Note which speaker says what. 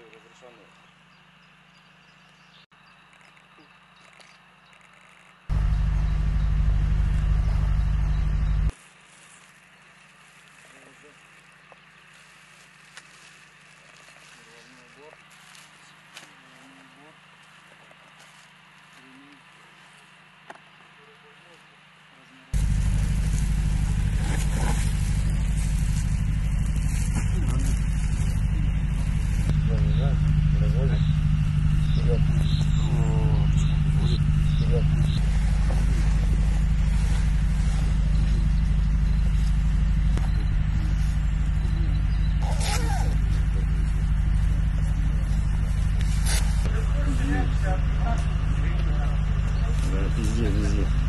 Speaker 1: разрешены.
Speaker 2: Да, везде, везде.